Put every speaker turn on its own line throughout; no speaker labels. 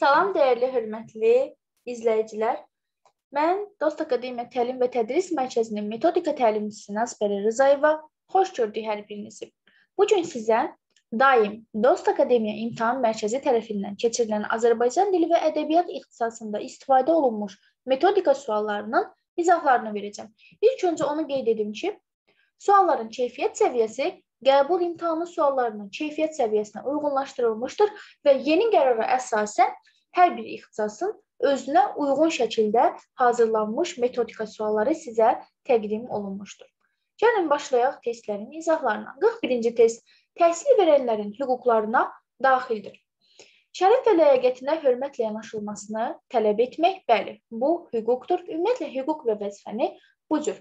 Salam dəyərli hörmətli izləyicilər. Mən Dost Akademiya Təlim və Tədris Mərkəzinin metodika təlimçisi Nazbəri Rızayeva xoş gördük hər birinizi. Bu gün sizə daim Dost Akademiya İmtahan Mərkəzi tərəfindən keçirilən Azərbaycan dili və ədəbiyyat ixtisasında istifadə olunmuş metodika suallarının izahlarını verəcəm. İlk öncə onu qeyd edim ki, sualların keyfiyyət səviyyəsi qəbul imtahanı suallarının keyfiyyət səviyyəsinə uyğunlaşdırılmışdır və yeni qərara əsasən hər bir ixtisasın özünə uyğun şəkildə hazırlanmış metodika sualları sizə təqdim olunmuşdur. Gəlin başlayaq testlərin izahlarına. 41-ci test təhsil verənlərin hüquqlarına daxildir. Şərəf və ləyaqətinə hörmətlə yanaşılmasını tələb etmək, bəli, bu hüquqdur. Ümumiyyətlə hüquq və vəzifəni bu cür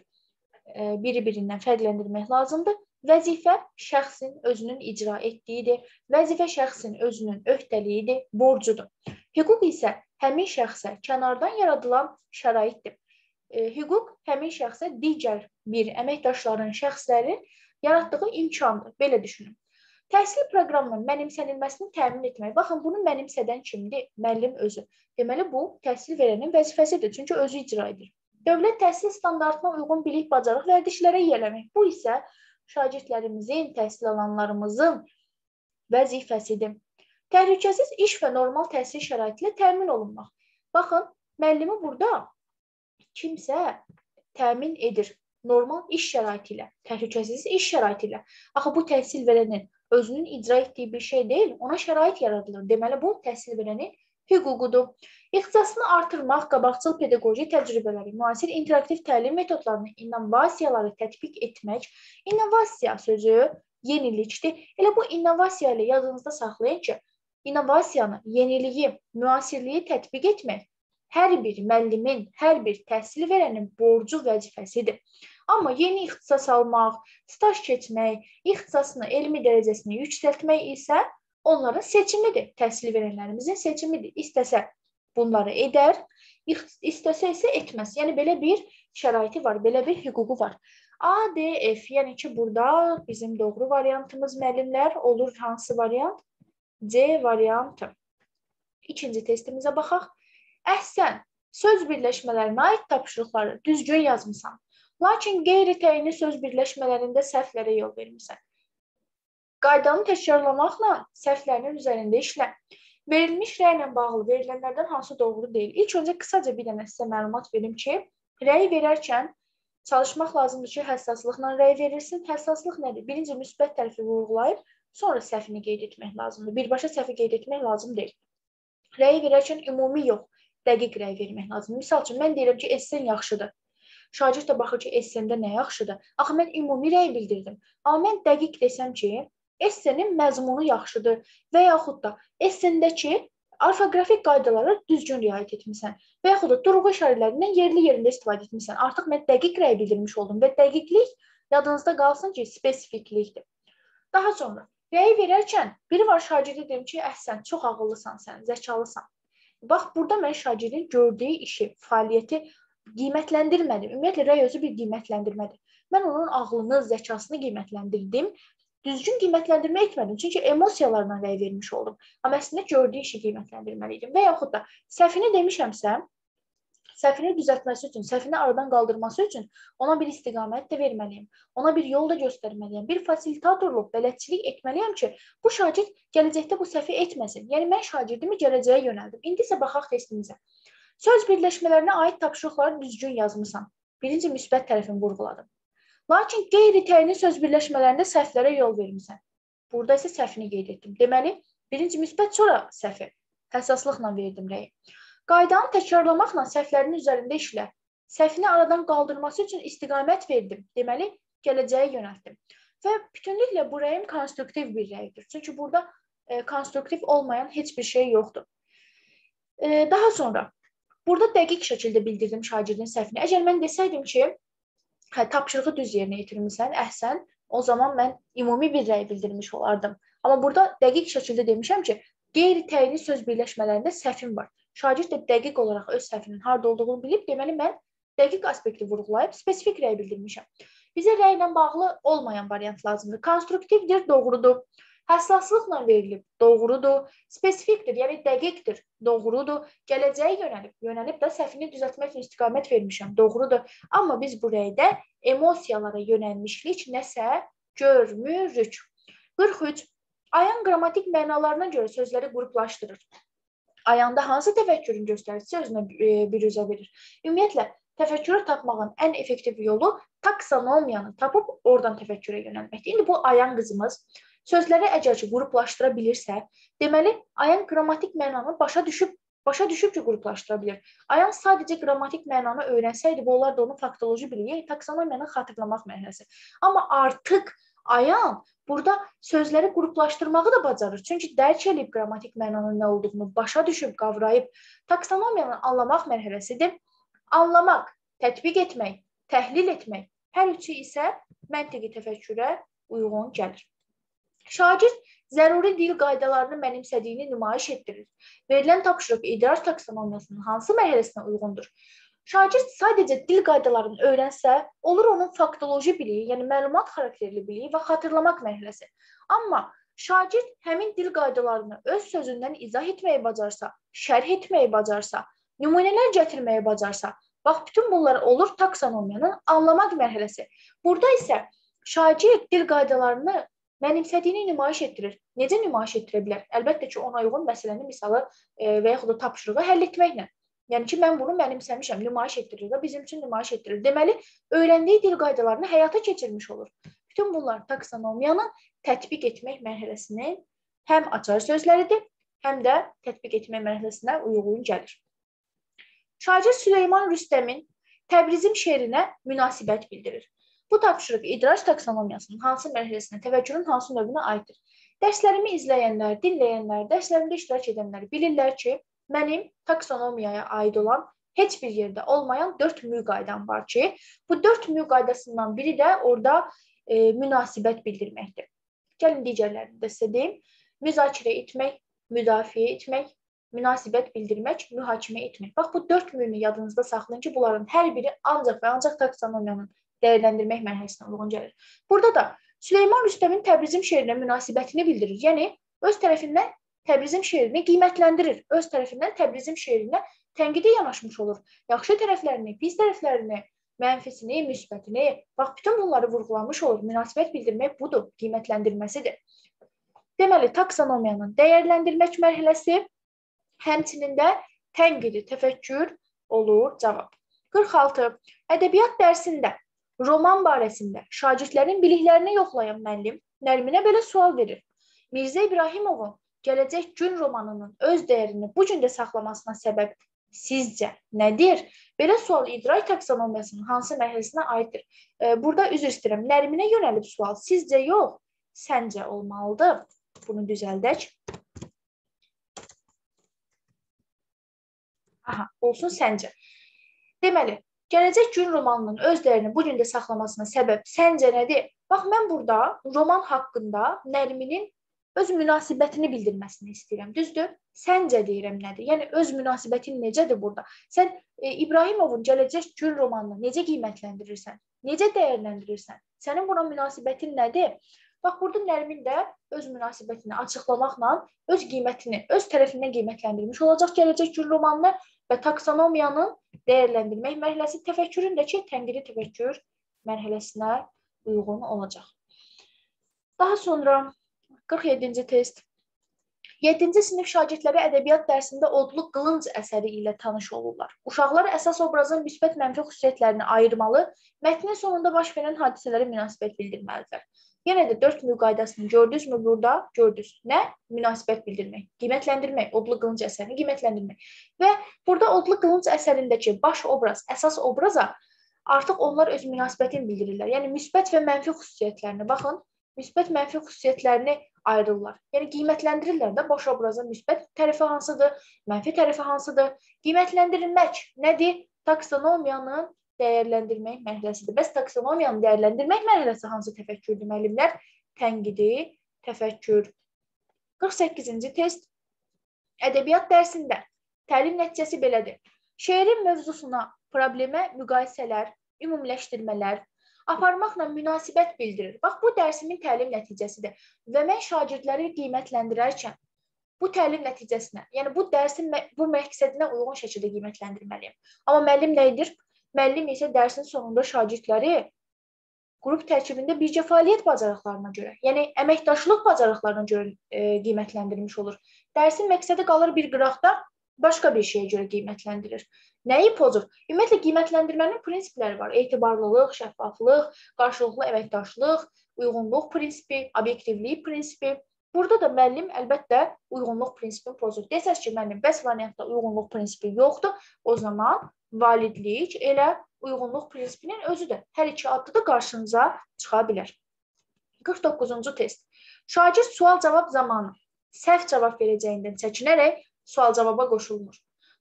biri-birindən fərqləndirmək lazımdır. Vəzifə şəxsin özünün icra etdiyidir. Vəzifə şəxsin özünün öhdəliyidir, borcudur. Hüquq isə həmin şəxsə kənardan yaradılan şəraitdir. E, hüquq həmin şəxsə digər bir əməkdaşların, şəxslərin yaratdığı imkandır. Belə düşünün. Təhsil proqramının mənimsənilməsini təmin etmək. Baxın, bunu mənimsədən kimdir? Müəllim özü. Deməli, bu təhsil verənin vəzifəsidir, çünki özü icra edir. Dövlət təhsil standartına uyğun bilik, bacarıq vərdişlərə yiyələmək. Bu isə şagirdlərimizin, təhsil alanlarımızın vəzifəsidir. Təhlükəsiz iş və normal təhsil şəraiti ilə təmin olunmaq. Baxın, müəllimi burada kimsə təmin edir normal iş şəraiti ilə, təhlükəsiz iş şəraiti ilə. Axı bu təhsil verənin özünün icra etdiyi bir şey deyil, ona şərait yaradılır. Deməli bu təhsil verənin hüququdur. İxtisasını artırmaq, qabaqcıl pedaqoji təcrübələri, müasir interaktiv təlim metodlarını, innovasiyaları tətbiq etmək. İnnovasiya sözü yenilikdir. Elə bu innovasiya ilə yadınızda saxlayın ki, innovasiyanı, yeniliyi, müasirliyi tətbiq etmək hər bir müəllimin, hər bir təhsil verənin borcu vəzifəsidir. Amma yeni ixtisas almaq, staj keçmək, ixtisasını, elmi dərəcəsini yüksəltmək isə onların seçimidir. Təhsil verənlərimizin seçimidir. İstəsə bunları edər, istəsə isə etməz. Yəni belə bir şəraiti var, belə bir hüququ var. ADF, yəni ki, burada bizim doğru variantımız müəllimlər olur hansı variant? C variantı. İkinci testimizə baxaq. Əhsən, söz birləşmələrinə aid tapşırıqları düzgün yazmısan. Lakin qeyri-təyinli söz birləşmələrində səhvlərə yol vermisən. Qaydanı təkrarlamaqla səhvlərinin üzərində işlə. Verilmiş rəylə bağlı verilənlərdən hansı doğru deyil? İlk öncə qısaca bir dənə sizə məlumat verim ki, rəy verərkən çalışmaq lazımdır ki, həssaslıqla rəy verilsin. Həssaslıq nədir? Birinci müsbət tərəfi vurğulayıb, sonra səhvini qeyd etmək lazımdır. Birbaşa səhvi qeyd etmək lazım deyil. Rəy verərkən ümumi yox, dəqiq rəy vermək lazımdır. Məsəl üçün mən deyirəm ki, essen yaxşıdır. Şagird də baxır ki, essəndə nə yaxşıdır? Axı mən ümumi rəy bildirdim. Amma mən dəqiq desəm ki, essenin məzmunu yaxşıdır və yaxud da essendəki orfoqrafik qaydalara düzgün riayət etmisən və yaxud da durğu işarələrindən yerli yerində istifadə etmisən. Artıq mən dəqiq rəy bildirmiş oldum və dəqiqlik yadınızda qalsın ki, spesifiklikdir. Daha sonra rəy verərkən biri var şagirdə deyim ki, əhsən, çox ağıllısan sən, zəkalısan. Bax, burada mən şagirdin gördüyü işi, fəaliyyəti qiymətləndirmədim. Ümumiyyətlə rəy özü bir qiymətləndirmədir. Mən onun ağlını, zəkasını qiymətləndirdim düzgün qiymətləndirmə etmədim. Çünki emosiyalarla rəy vermiş oldum. Amma əslində gördüyü işi qiymətləndirməli idim. Və yaxud da səhvini demişəmsə, səhvini düzəltməsi üçün, səhvini aradan qaldırması üçün ona bir istiqamət də verməliyəm. Ona bir yol da göstərməliyəm. Bir fasilitatorluq, bələdçilik etməliyəm ki, bu şagird gələcəkdə bu səhvi etməsin. Yəni mən şagirdimi gələcəyə yönəldim. İndi isə baxaq testimizə. Söz birləşmələrinə aid tapşırıqları düzgün yazmısan. Birinci müsbət tərəfini vurğuladım. Lakin qeyri-təyinli söz birləşmələrində səhvlərə yol vermisən. Burada isə səhvini qeyd etdim. Deməli, birinci müsbət, sonra səhvi. Həssaslıqla verdim rəyi. Qaydanı təkrarlamaqla səhvlərin üzərində işlə. Səhvini aradan qaldırması üçün istiqamət verdim. Deməli, gələcəyə yönəltdim. Və bütünlüklə bu rəyim konstruktiv bir rəydir. Çünki burada e, konstruktiv olmayan heç bir şey yoxdur. E, daha sonra burada dəqiq şəkildə bildirdim şagirdin səhvini. Əgər mən desəydim ki, hə, tapşırığı düz yerinə yetirmisən, əhsən, o zaman mən ümumi bir rəy bildirmiş olardım. Amma burada dəqiq şəkildə demişəm ki, qeyri-təyinli söz birləşmələrində səhvim var. Şagird də dəqiq olaraq öz səhvinin harda olduğunu bilib, deməli mən dəqiq aspekti vurğulayıb spesifik rəy bildirmişəm. Bizə rəylə bağlı olmayan variant lazımdır. Konstruktivdir, doğrudur. Həssaslıqla verilib, doğrudur, spesifikdir, yəni dəqiqdir, doğrudur, gələcəyə yönəlib, yönəlib də səhvini düzəltmək üçün istiqamət vermişəm, doğrudur. Amma biz bu rəydə emosiyalara yönəlmişlik nəsə görmürük. 43. Ayan qrammatik mənalarına görə sözləri qruplaşdırır. Ayanda hansı təfəkkürün göstəricisi özünə e, büruzə verir? Ümumiyyətlə, təfəkkürü tapmağın ən effektiv yolu taksonomiyanı tapıb oradan təfəkkürə yönəlməkdir. İndi bu ayan qızımız sözləri əgər ki qruplaşdıra bilirsə, deməli ayan qrammatik mənanı başa düşüb başa düşüb ki, qruplaşdıra bilir. Ayan sadəcə qrammatik mənanı öyrənsəydi, bu onlar da onu faktoloji bilir, yəni taksonomiyanı xatırlamaq mərhələsi. Amma artıq Ayan burada sözləri qruplaşdırmağı da bacarır. Çünki dərk edib qrammatik mənanın nə olduğunu başa düşüb, qavrayıb taksonomiyanı anlamaq mərhələsidir. Anlamaq, tətbiq etmək, təhlil etmək, hər üçü isə məntiqi təfəkkürə uyğun gəlir. Şagird zəruri dil qaydalarını mənimsədiyini nümayiş etdirir. Verilən tapşırıq idrak taksonomiyasının hansı mərhələsinə uyğundur? Şagird sadəcə dil qaydalarını öyrənsə, olur onun faktoloji biliyi, yəni məlumat xarakterli biliyi və xatırlamaq mərhələsi. Amma şagird həmin dil qaydalarını öz sözündən izah etməyi bacarsa, şərh etməyi bacarsa, nümunələr gətirməyi bacarsa, bax bütün bunlar olur taksonomiyanın anlamaq mərhələsi. Burada isə şagird dil qaydalarını mənimsədiyini nümayiş etdirir. Necə nümayiş etdirə bilər? Əlbəttə ki, ona uyğun məsələni misalı e, və yaxud da tapşırığı həll etməklə. Yəni ki, mən bunu mənimsəmişəm, nümayiş etdirir və bizim üçün nümayiş etdirir. Deməli, öyrəndiyi dil qaydalarını həyata keçirmiş olur. Bütün bunlar taksonomiyanın tətbiq etmək mərhələsinin həm açar sözləridir, həm də tətbiq etmək mərhələsinə uyğun gəlir. Şair Süleyman Rüstəmin Təbrizim şeirinə münasibət bildirir. Bu tapşırıq idrac taksonomiyasının hansı mərhələsinə, təvəccühün hansı növünə aiddir? Dərslərimi izləyənlər, dinləyənlər, dərslərimdə iştirak edənlər bilirlər ki, mənim taksonomiyaya aid olan heç bir yerdə olmayan 4 mü qaydam var ki, bu 4 mü qaydasından biri də orada e, münasibət bildirməkdir. Gəlin digərlərini də sizə deyim. Müzakirə etmək, müdafiə etmək, münasibət bildirmək, mühakimə etmək. Bax bu 4 münü yadınızda saxlayın ki, bunların hər biri ancaq və ancaq taksonomiyanın dəyərləndirmək mərhələsinə uyğun gəlir. Burada da Süleyman Rüstəmin Təbrizim şeirinə münasibətini bildirir. Yəni öz tərəfindən Təbrizim şeirini qiymətləndirir. Öz tərəfindən Təbrizim şeirinə tənqidi yanaşmış olur. Yaxşı tərəflərini, pis tərəflərini, mənfisini, müsbətini, bax bütün bunları vurğulamış olur. Münasibət bildirmək budur, qiymətləndirməsidir. Deməli, taksonomiyanın dəyərləndirmək mərhələsi, həmçinin də tənqidi təfəkkür olur cavab. 46. Ədəbiyyat dərsində roman barəsində şagirdlərin biliklərini yoxlayan müəllim Nərminə belə sual verir. Mirzə İbrahimovun gələcək gün romanının öz dəyərini bu gün də saxlamasına səbəb sizcə nədir? Belə sual idrak taksonomiyasının hansı mərhələsinə aiddir? E, burada üzr istəyirəm. Nərminə yönəlib sual sizcə yox, səncə olmalıdır. Bunu düzəldək. Aha, olsun səncə. Deməli, gələcək gün romanının öz dəyərini bu gün də saxlamasına səbəb səncə nədir? Bax mən burada roman haqqında Nərminin öz münasibətini bildirməsini istəyirəm. Düzdür? Səncə deyirəm nədir? Yəni öz münasibətin necədir burada? Sən e, İbrahimovun gələcək gün romanını necə qiymətləndirirsən? Necə dəyərləndirirsən? Sənin buna münasibətin nədir? Bax burada Nərmin də öz münasibətini açıqlamaqla öz qiymətini öz tərəfindən qiymətləndirmiş olacaq gələcək gün romanını və taksonomiyanın dəyərləndirmək mərhələsi təfəkküründəki tənqidi təfəkkür mərhələsinə uyğun olacaq. Daha sonra 47-ci test. 7-ci sinif şagirdləri ədəbiyyat dərsində odlu qılınc əsəri ilə tanış olurlar. Uşaqlar əsas obrazın müsbət mənfi xüsusiyyətlərini ayırmalı, mətnin sonunda baş verən hadisələrə münasibət bildirməlidirlər. Yenə də 4 mü qaydasını gördünüzmü burada? Gördünüz. Nə? Münasibət bildirmək, qiymətləndirmək, odlu qılınc əsərini qiymətləndirmək. Və burada odlu qılınc əsərindəki baş obraz, əsas obraza artıq onlar öz münasibətini bildirirlər. Yəni müsbət və mənfi xüsusiyyətlərini baxın, müsbət mənfi xüsusiyyətlərini ayrılırlar. Yəni qiymətləndirirlər də baş obrazın müsbət tərəfi hansıdır, mənfi tərəfi hansıdır? Qiymətləndirilmək nədir? Taksonomiyanın dəyərləndirmək mərhələsidir. Bəs taksonomiyanın dəyərləndirmək mərhələsi hansı təfəkkürdür müəllimlər? Tənqidi təfəkkür. 48-ci test. Ədəbiyyat dərsində təlim nəticəsi belədir. Şeirin mövzusuna, problemə müqayisələr, ümumiləşdirmələr, aparmaqla münasibət bildirir. Bax bu dərsimin təlim nəticəsidir və mən şagirdləri qiymətləndirərkən bu təlim nəticəsinə, yəni bu dərsin bu məqsədinə uyğun şəkildə qiymətləndirməliyəm. Amma müəllim nə edir? Müəllim isə dərsin sonunda şagirdləri qrup tərkibində birgə fəaliyyət bacarıqlarına görə, yəni əməkdaşlıq bacarıqlarına görə e, qiymətləndirmiş olur. Dərsin məqsədi qalır bir qıraqda, başqa bir şeyə görə qiymətləndirir. Nəyi pozur? Ümumiyyətlə qiymətləndirmənin prinsipləri var. Etibarlılıq, şəffaflıq, qarşılıqlı əməkdaşlıq, uyğunluq prinsipi, obyektivlik prinsipi. Burada da müəllim əlbəttə uyğunluq prinsipini pozur. Desəz ki, müəllim bəs variantda uyğunluq prinsipi yoxdur, o zaman validlik elə uyğunluq prinsipinin özüdür. Hər iki addı da qarşınıza çıxa bilər. 49-cu test. Şagird sual-cavab zamanı səhv cavab verəcəyindən çəkinərək sual-cavaba qoşulmur.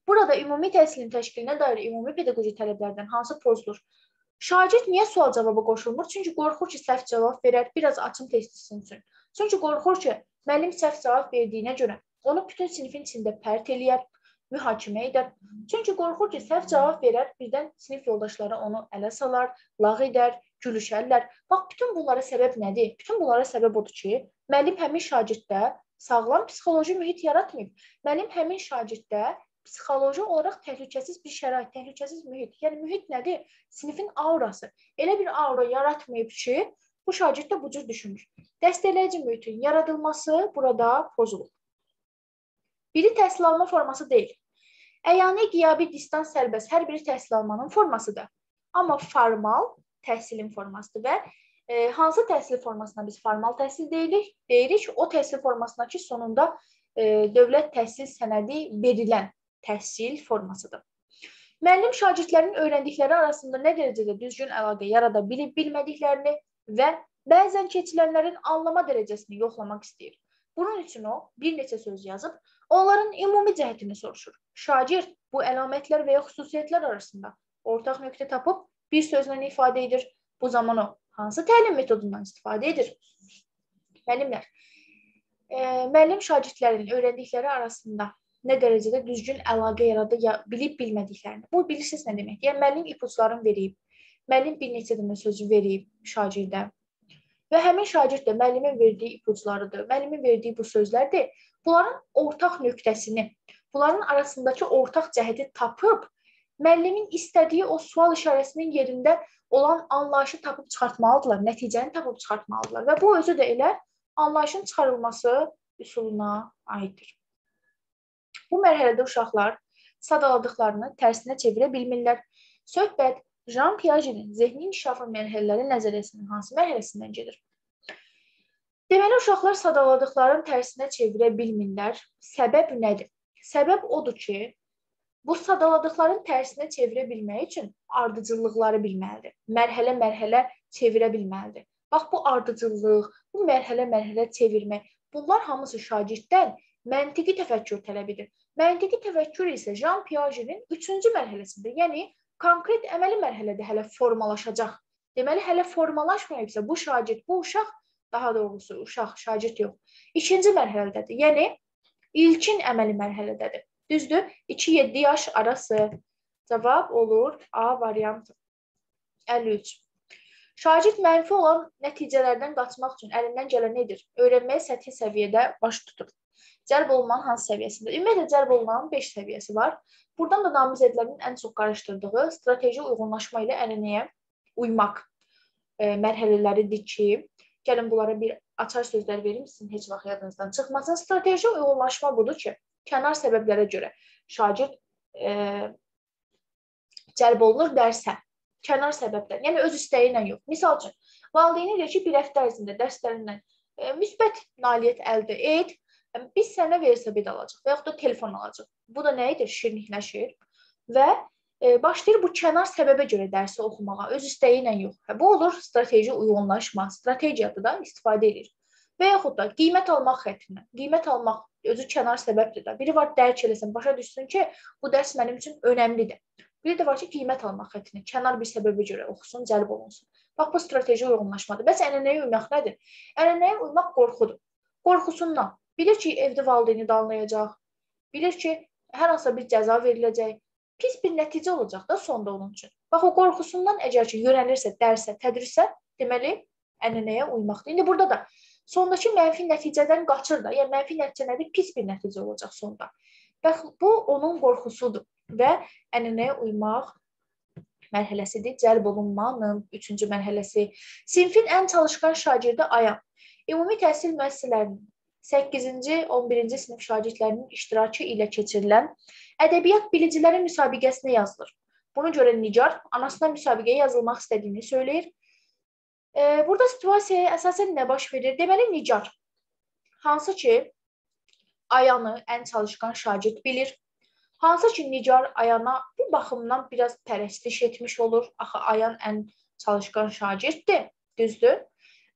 Burada ümumi təhsilin təşkilinə dair ümumi pedaqoji tələblərdən hansı pozulur? Şagird niyə sual-cavaba qoşulmur? Çünki qorxur ki, səhv cavab verər, biraz açım testi sinsin. Çünki qorxur ki, müəllim səhv cavab verdiyinə görə onu bütün sinifin içində pərt eləyər, mühakimə edər. Çünki qorxur ki, səhv cavab verər, birdən sinif yoldaşları onu ələ salar, lağ edər, gülüşərlər. Bax, bütün bunlara səbəb nədir? Bütün bunlara səbəb odur ki, müəllim həmin şagirddə sağlam psixoloji mühit yaratmayıb. Müəllim həmin şagirddə psixoloji olaraq təhlükəsiz bir şərait, təhlükəsiz mühit. Yəni mühit nədir? Sinifin aurası. Elə bir aura yaratmayıb ki, bu şagird də bu cür düşünür. Dəstəkləyici mühitin yaradılması burada pozulur. Biri təhsil alma forması deyil. Əyani, qiyabi, distans, sərbəst hər biri təhsil almanın formasıdır. Amma formal təhsilin formasıdır və e, hansı təhsil formasına biz formal təhsil deyirik? Deyirik o təhsil formasına ki, sonunda e, dövlət təhsil sənədi verilən təhsil formasıdır. Müəllim şagirdlərin öyrəndikləri arasında nə dərəcədə düzgün əlaqə yarada bilib bilmədiklərini və bəzən keçilənlərin anlama dərəcəsini yoxlamaq istəyir. Bunun üçün o bir neçə söz yazıb onların ümumi cəhətini soruşur. Şagird bu əlamətlər və ya xüsusiyyətlər arasında ortaq nöqtə tapıb bir sözlə ifadə edir. Bu zaman o hansı təlim metodundan istifadə edir? Müəllimlər, e, müəllim şagirdlərin öyrəndikləri arasında nə dərəcədə düzgün əlaqə yarada ya bilib bilmədiklərini. Bu bilirsiniz nə deməkdir? Yəni müəllim ipuçlarını verib, müəllim bir neçə dənə sözü verib şagirdə Və həmin şagird də müəllimin verdiyi ipuclarıdır, müəllimin verdiyi bu sözlərdir. Bunların ortaq nöqtəsini, bunların arasındakı ortaq cəhəti tapıb müəllimin istədiyi o sual işarəsinin yerində olan anlayışı tapıb çıxartmalıdırlar, nəticəni tapıb çıxartmalıdırlar və bu özü də elə anlayışın çıxarılması üsuluna aiddir. Bu mərhələdə uşaqlar sadaladıqlarını tərsinə çevirə bilmirlər. Söhbət Jean Piagetin zehni inkişafı mərhələləri nəzəriyyəsinin hansı mərhələsindən gedir? Deməli, uşaqlar sadaladıqların tərsinə çevirə bilmirlər. Səbəb nədir? Səbəb odur ki, bu sadaladıqların tərsinə çevirə bilmək üçün ardıcıllıqları bilməlidir. Mərhələ-mərhələ çevirə bilməlidir. Bax, bu ardıcıllıq, bu mərhələ-mərhələ çevirmək, bunlar hamısı şagirddən məntiqi təfəkkür tələb edir. Məntiqi təfəkkür isə Jean Piagetin 3-cü mərhələsində, yəni konkret əməli mərhələdə hələ formalaşacaq. Deməli, hələ formalaşmayıbsa bu şagird, bu uşaq, daha doğrusu uşaq, şagird yox, ikinci mərhələdədir. Yəni, ilkin əməli mərhələdədir. Düzdür? 2-7 yaş arası. Cavab olur A variantı. 53. Şagird mənfi olan nəticələrdən qaçmaq üçün əlindən gələn edir? Öyrənməyə səthi səviyyədə baş tutur. Cəlb olunmanın hansı səviyyəsində? Ümumiyyətlə cəlb olunmanın 5 səviyyəsi var. Buradan da namizədlərin ən çox qarışdırdığı strateji uyğunlaşma ilə ənənəyə uymaq e, mərhələləridir ki, gəlin bunlara bir açar sözlər verim sizin heç vaxt yadınızdan çıxmasın. Strateji uyğunlaşma budur ki, kənar səbəblərə görə şagird e, cəlb olunur dərsə. Kənar səbəblər, yəni öz istəyi ilə yox. Misal üçün, valideyni deyir ki, bir həftə ərzində dərslərindən e, müsbət nailiyyət əldə et, biz sənə velosiped alacaq və yaxud da telefon alacaq. Bu da nə edir? Şirinlikləşir və başlayır bu kənar səbəbə görə dərsi oxumağa, öz istəyi ilə yox. Hə, bu olur strateji uyğunlaşma, strategiyada da istifadə edir. Və yaxud da qiymət almaq xətrinə. Qiymət almaq özü kənar səbəbdir də. Biri var dərk eləsin, başa düşsün ki, bu dərs mənim üçün önəmlidir. Biri də var ki, qiymət almaq xətrinə, kənar bir səbəbə görə oxusun, cəlb olunsun. Bax bu strateji uyğunlaşmadır. Bəs ənənəyə uymaq nədir? Ənənəyə uymaq qorxudur. Qorxusundan Bilir ki, evdə valideyni danlayacaq. Bilir ki, hər hansı bir cəza veriləcək. Pis bir nəticə olacaq da sonda onun üçün. Bax o qorxusundan əgər ki, yönəlirsə dərsə, tədrisə, deməli ənənəyə uymaqdır. İndi burada da sondakı mənfi nəticədən qaçır da. Yəni mənfi nəticə nədir? Pis bir nəticə olacaq sonda. Bax bu onun qorxusudur və ənənəyə uymaq mərhələsidir. Cəlb olunmanın 3-cü mərhələsi. Sinfin ən çalışqan şagirdi ayam. Ümumi təhsil müəssisələrinin 8-ci, 11-ci sinif şagirdlərinin iştirakı ilə keçirilən ədəbiyyat biliciləri müsabiqəsinə yazılır. Buna görə Nicar anasına müsabiqəyə yazılmaq istədiyini söyləyir. E, burada situasiyaya əsasən nə baş verir? Deməli Nicar hansı ki Ayanı ən çalışqan şagird bilir. Hansı ki Nicar Ayana bu baxımdan biraz pərəstiş etmiş olur. Axı Ayan ən çalışqan şagirddir, düzdür?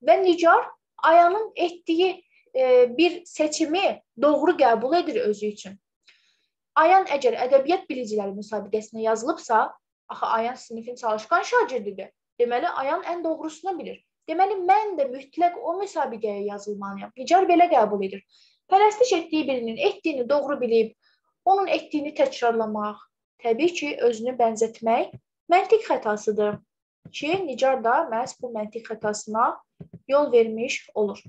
Və Nicar Ayanın etdiyi e, bir seçimi doğru qəbul edir özü üçün. Ayan əgər ədəbiyyat biliciləri müsabiqəsinə yazılıbsa, axı Ayan sinifin çalışqan şagirdidir. Deməli Ayan ən doğrusunu bilir. Deməli mən də mütləq o müsabiqəyə yazılmalıyam. Nicar belə qəbul edir. Pərəstiş etdiyi birinin etdiyini doğru bilib, onun etdiyini təkrarlamaq, təbii ki, özünü bənzətmək məntiq xətasıdır ki, Nicar da məhz bu məntiq xətasına yol vermiş olur.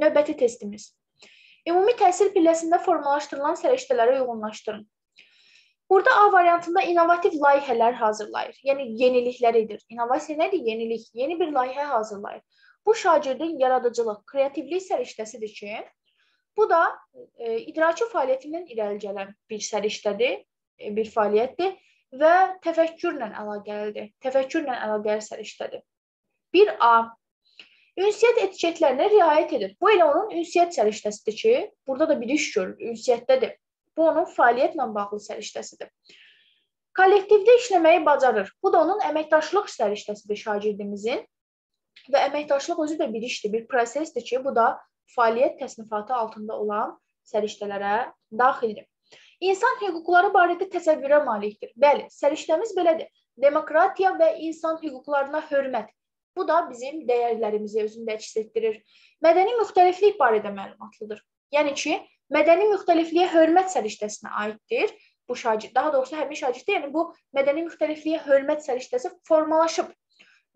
Növbəti testimiz. Ümumi təhsil pilləsində formalaşdırılan səriştələrə uyğunlaşdırın. Burada A variantında innovativ layihələr hazırlayır. Yəni yeniliklər edir. İnnovasiya nədir? Yenilik. Yeni bir layihə hazırlayır. Bu şagirdin yaradıcılıq, kreativlik səriştəsidir ki, bu da e, idraki fəaliyyətindən irəli gələn bir səriştədir, e, bir fəaliyyətdir və təfəkkürlə əlaqəlidir. Təfəkkürlə əlaqəli səriştədir. 1A Ünsiyyət etiketlərinə riayət edir. Bu elə onun ünsiyyət səriştəsidir ki, burada da bir iş görür, ünsiyyətdədir. Bu onun fəaliyyətlə bağlı səriştəsidir. Kollektivdə işləməyi bacarır. Bu da onun əməkdaşlıq səriştəsidir şagirdimizin. Və əməkdaşlıq özü də bir işdir, bir prosesdir ki, bu da fəaliyyət təsnifatı altında olan səriştələrə daxildir. İnsan hüquqları barədə təsəvvürə malikdir. Bəli, səriştəmiz belədir. Demokratiya və insan hüquqlarına hörmət Bu da bizim dəyərlərimizi özündə əks etdirir. Mədəni müxtəliflik barədə məlumatlıdır. Yəni ki, mədəni müxtəlifliyə hörmət səriştəsinə aiddir. Bu şagird, daha doğrusu həmin şagirddə, yəni bu mədəni müxtəlifliyə hörmət səriştəsi formalaşıb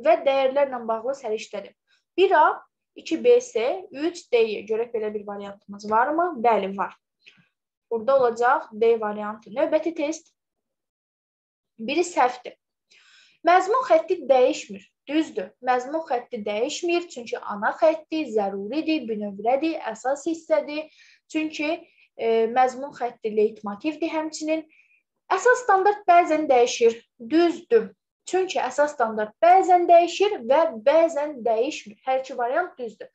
və dəyərlərlə bağlı səriştədir. 1A, 2B-S, 3D-yə görək belə bir variantımız varmı? Bəli, var. Burada olacaq D variantı. Növbəti test. Biri səhvdir. Məzmun xətti dəyişmir. Düzdür. Məzmun xətti dəyişmir, çünki ana xətti zəruridir, bünövrədir, əsas hissədir. Çünki e, məzmun xətti leytmotivdir həmçinin. Əsas standart bəzən dəyişir. Düzdür. Çünki əsas standart bəzən dəyişir və bəzən dəyişmir. Hər iki variant düzdür.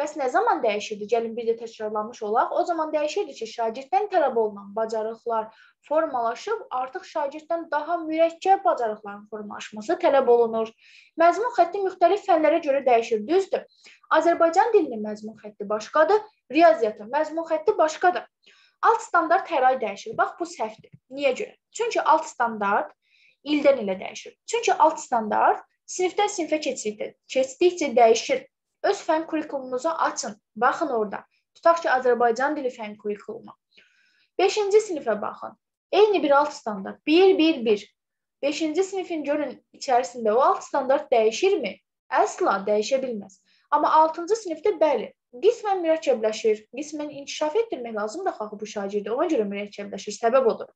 Bəs nə zaman dəyişirdi? Gəlin bir də təkrarlamış olaq. O zaman dəyişirdi ki, şagirddən tələb olunan bacarıqlar formalaşıb, artıq şagirddən daha mürəkkəb bacarıqların formalaşması tələb olunur. Məzmun xətti müxtəlif fənlərə görə dəyişir, düzdür? Azərbaycan dilinin məzmun xətti başqadır, riyaziyyatın məzmun xətti başqadır. Alt standart hər ay dəyişir. Bax bu səhvdir. Niyə görə? Çünki alt standart ildən ilə dəyişir. Çünki alt standart sinifdən sinifə keçdikcə, keçdikcə dəyişir. Öz fən kurikulumunuzu açın. Baxın orada. Tutaq ki, Azərbaycan dili fən kurikulumu. 5-ci sinifə baxın. Eyni bir alt standart. 1 1 1. 5-ci sinifin görün içərisində o alt standart dəyişirmi? Əsla dəyişə bilməz. Amma 6-cı sinifdə bəli, qismən mürəkkəbləşir, qismən inkişaf etdirmək lazımdır axı bu şagirdə. Ona görə mürəkkəbləşir. Səbəb odur.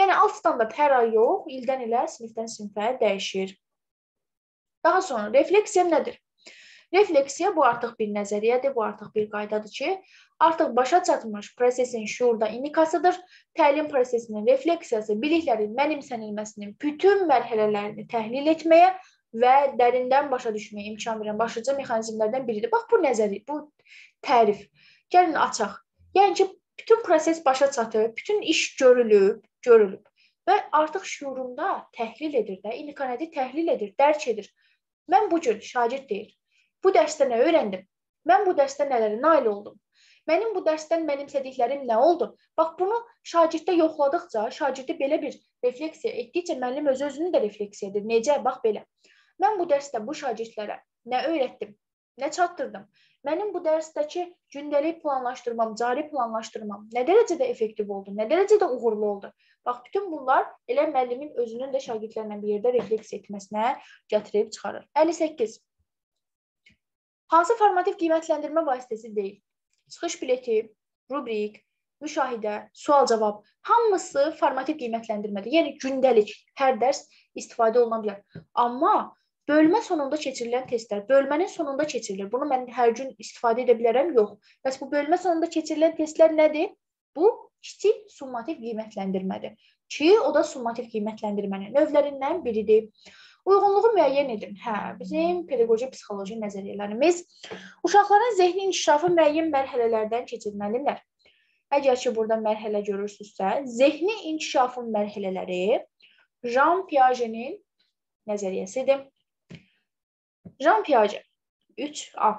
Yəni alt standart hər ay yox, ildən ilə sinifdən sinifə dəyişir. Daha sonra refleksiya nədir? Refleksiya bu artıq bir nəzəriyyədir, bu artıq bir qaydadır ki, artıq başa çatmış prosesin şuurda indikasıdır. Təlim prosesinin refleksiyası biliklərin mənimsənilməsinin bütün mərhələlərini təhlil etməyə və dərindən başa düşməyə imkan verən başlıca mexanizmlərdən biridir. Bax bu nəzəri, bu tərif. Gəlin açaq. Yəni ki, bütün proses başa çatıb, bütün iş görülüb, görülüb və artıq şuurunda təhlil edir də, indikanadı təhlil edir, dərk edir. Mən bu gün şagird deyir. Bu dərsdə nə öyrəndim? Mən bu dərsdə nələrə nail oldum? Mənim bu dərsdən mənimsədiklərim nə oldu? Bax bunu şagirddə yoxladıqca, şagirdə belə bir refleksiya etdikcə müəllim öz özünü də refleksiya edir. Necə? Bax belə. Mən bu dərsdə bu şagirdlərə nə öyrətdim? Nə çatdırdım? Mənim bu dərsdəki gündəlik planlaşdırmam, cari planlaşdırmam nə dərəcədə effektiv oldu, nə dərəcədə uğurlu oldu? Bax, bütün bunlar elə müəllimin özünün də şagirdlərlə bir yerdə refleks etməsinə gətirib çıxarır. 58. Hansı formativ qiymətləndirmə vasitəsi deyil? Çıxış bileti, rubrik, müşahidə, sual-cavab hamısı formativ qiymətləndirmədir. Yəni gündəlik hər dərs istifadə oluna bilər. Amma bölmə sonunda keçirilən testlər, bölmənin sonunda keçirilir. Bunu mən hər gün istifadə edə bilərəm? Yox. Bəs bu bölmə sonunda keçirilən testlər nədir? Bu kiçik summativ qiymətləndirmədir. Ki, o da summativ qiymətləndirmənin növlərindən biridir. Uyğunluğu müəyyən edin. Hə, bizim pedaqoji psixoloji nəzəriyyələrimiz uşaqların zehni inkişafı müəyyən mərhələlərdən keçirməlidirlər. Əgər ki, burada mərhələ görürsünüzsə, zehni inkişafın mərhələləri Jean Piaget-nin nəzəriyyəsidir. Jean Piaget 3A.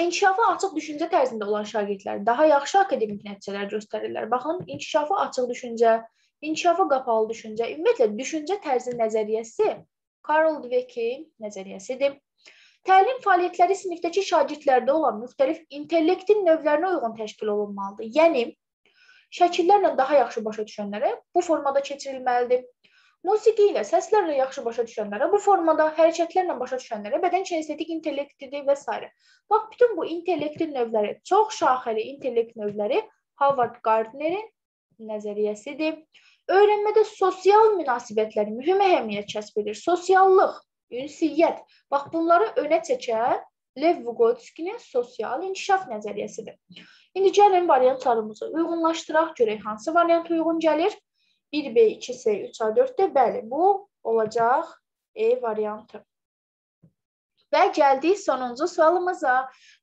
İnkişafı açıq düşüncə tərzində olan şagirdlər daha yaxşı akademik nəticələr göstərirlər. Baxın, inkişafı açıq düşüncə, inkişafı qapalı düşüncə, ümumiyyətlə düşüncə tərzi nəzəriyyəsi Karl Dweck'in nəzəriyyəsidir. Təlim fəaliyyətləri sinifdəki şagirdlərdə olan müxtəlif intellektin növlərinə uyğun təşkil olunmalıdır. Yəni şəkillərlə daha yaxşı başa düşənlərə bu formada keçirilməlidir. Musiqi ilə, səslərlə yaxşı başa düşənlərə bu formada, hərəkətlərlə başa düşənlərə bədən kinestetik intellektidir və s. Bax, bütün bu intellektin növləri, çox şaxəli intellekt növləri Howard Gardnerin nəzəriyyəsidir. Öyrənmədə sosial münasibətlər mühüm əhəmiyyət kəsb edir. Sosiallıq ünsiyyət. Bax bunları önə çəkən Lev Vygotskyinin sosial inkişaf nəzəriyyəsidir. İndi gəlin variantlarımızı uyğunlaşdıraq, görək hansı variant uyğun gəlir. 1B, 2C, 3A, 4D. Bəli, bu olacaq E variantı. Və gəldik sonuncu sualımıza.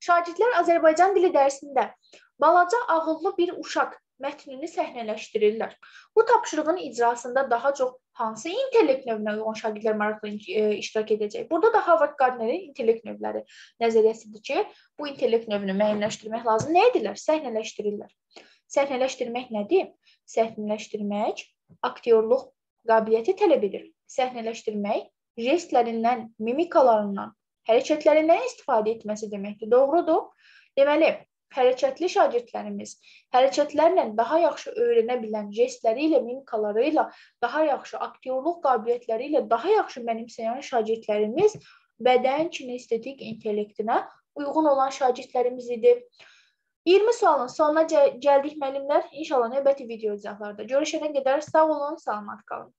Şagirdlər Azərbaycan dili dərsində balaca ağıllı bir uşaq mətnini səhnələşdirirlər. Bu tapşırığın icrasında daha çox hansı intellekt növünə uyğun şagirdlər maraqlı e, iştirak edəcək? Burada da Harvard Gardnerin intellekt növləri nəzəriyyəsidir ki, bu intellekt növünü müəyyənləşdirmək lazım. Nə edirlər? Səhnələşdirirlər. Səhnələşdirmək nədir? Səhnələşdirmək aktyorluq qabiliyyəti tələb edir. Səhnələşdirmək jestlərindən, mimikalarından, hərəkətlərindən istifadə etməsi deməkdir. Doğrudur? Deməli, hərəkətli şagirdlərimiz hərəkətlərlə daha yaxşı öyrənə bilən jestləri ilə, mimikaları ilə, daha yaxşı aktyorluq qabiliyyətləri ilə daha yaxşı mənimsəyən şagirdlərimiz bədən kinestetik intellektinə uyğun olan şagirdlərimiz idi. 20 sualın sonuna gəldik müəllimlər. İnşallah növbəti video izahlarda görüşənə qədər sağ olun, salamat qalın.